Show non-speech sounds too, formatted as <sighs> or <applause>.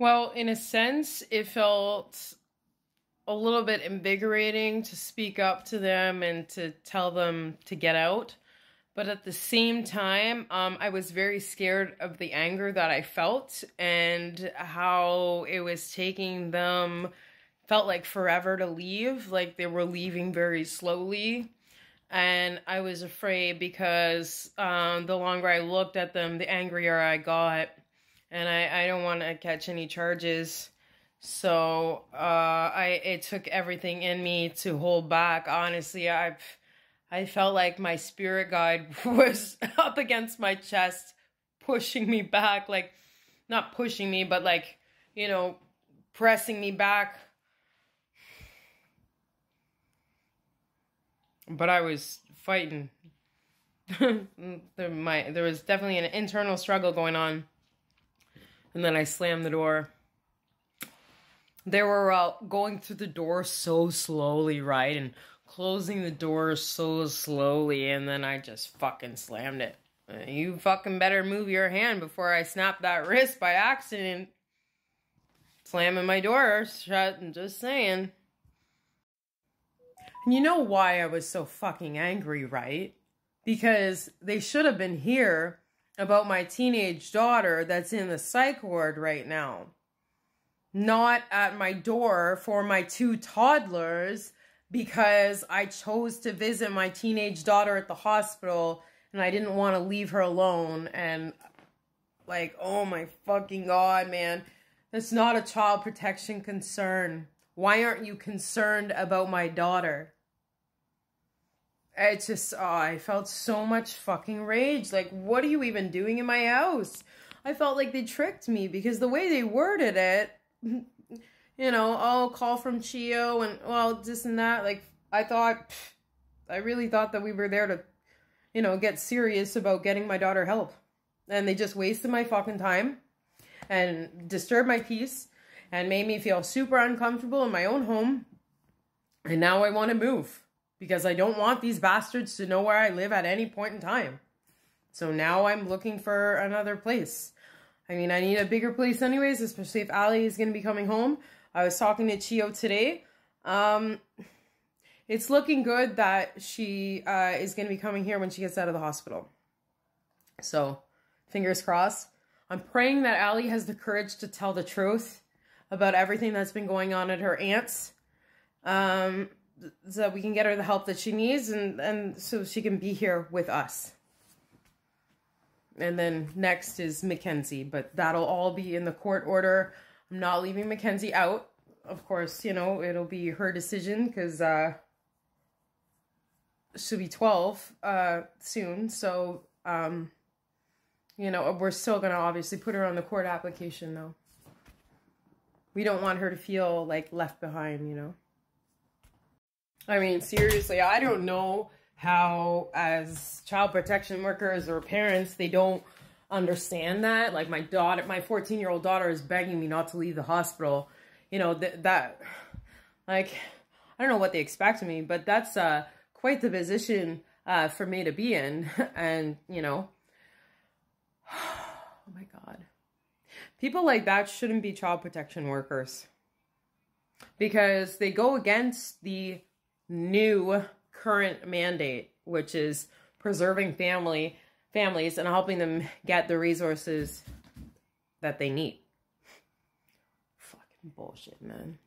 Well, in a sense, it felt a little bit invigorating to speak up to them and to tell them to get out. But at the same time, um, I was very scared of the anger that I felt and how it was taking them, felt like forever to leave, like they were leaving very slowly. And I was afraid because um, the longer I looked at them, the angrier I got. And I, I don't want to catch any charges. So uh, I it took everything in me to hold back. Honestly, I've I felt like my spirit guide <laughs> was up against my chest, pushing me back, like not pushing me, but like, you know, pressing me back. But I was fighting. <laughs> there, my, there was definitely an internal struggle going on. And then I slammed the door. They were uh, going through the door so slowly, right? And closing the door so slowly, and then I just fucking slammed it. You fucking better move your hand before I snap that wrist by accident. Slamming my door shut and just saying. And you know why I was so fucking angry, right? Because they should have been here about my teenage daughter that's in the psych ward right now. Not at my door for my two toddlers because I chose to visit my teenage daughter at the hospital and I didn't want to leave her alone. And, like, oh my fucking god, man. That's not a child protection concern. Why aren't you concerned about my daughter? It's just, oh, I felt so much fucking rage. Like, what are you even doing in my house? I felt like they tricked me because the way they worded it, <laughs> you know, oh, call from CHEO and, well, this and that. Like, I thought, pff, I really thought that we were there to, you know, get serious about getting my daughter help. And they just wasted my fucking time and disturbed my peace and made me feel super uncomfortable in my own home. And now I want to move because I don't want these bastards to know where I live at any point in time. So now I'm looking for another place. I mean, I need a bigger place anyways, especially if Ali is going to be coming home. I was talking to CHEO today. Um, it's looking good that she uh, is going to be coming here when she gets out of the hospital. So, fingers crossed. I'm praying that Ali has the courage to tell the truth about everything that's been going on at her aunt's. Um, so we can get her the help that she needs and, and so she can be here with us. And then next is Mackenzie, but that'll all be in the court order. I'm not leaving Mackenzie out. Of course, you know, it'll be her decision because uh, she'll be 12 uh, soon. So, um, you know, we're still going to obviously put her on the court application, though. We don't want her to feel, like, left behind, you know. I mean, seriously, I don't know how, as child protection workers or parents, they don't understand that. Like my daughter, my 14 year old daughter is begging me not to leave the hospital. You know, th that, like, I don't know what they expect of me, but that's uh, quite the position uh, for me to be in. <laughs> and, you know, <sighs> oh my God. People like that shouldn't be child protection workers because they go against the new current mandate, which is preserving family families and helping them get the resources that they need. Fucking bullshit, man.